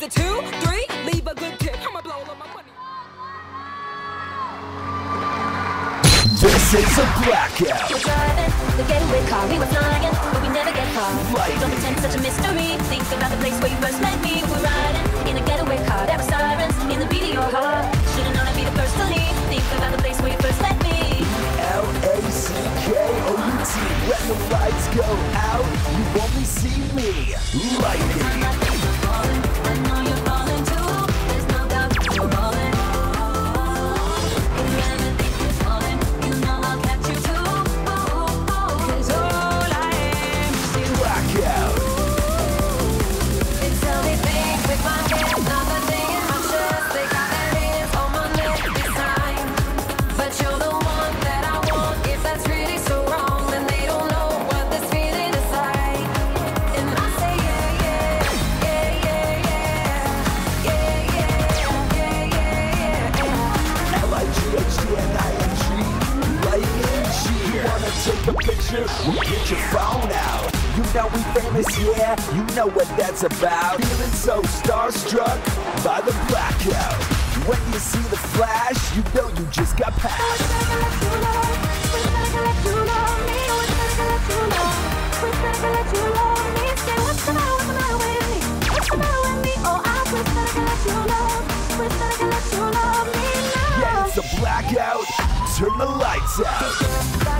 Is it two, three? Leave a good tip. I'ma blow all of my money. This is a blackout. We're driving the getaway car. We were flying, but we never get far. Lightning. Don't pretend it's such a mystery. Think about the place where you first met me. We're riding in a getaway car. There were sirens in the beat of your heart. Should've known I'd be the first to leave. Think about the place where you first met me. L-A-C-K-O-U-T When the lights go out, you only see me Lightning get your phone out. You know we famous, yeah. You know what that's about. Feeling so starstruck by the blackout. When you see the flash, you know you just got passed. Yeah, it's a blackout. Turn the lights out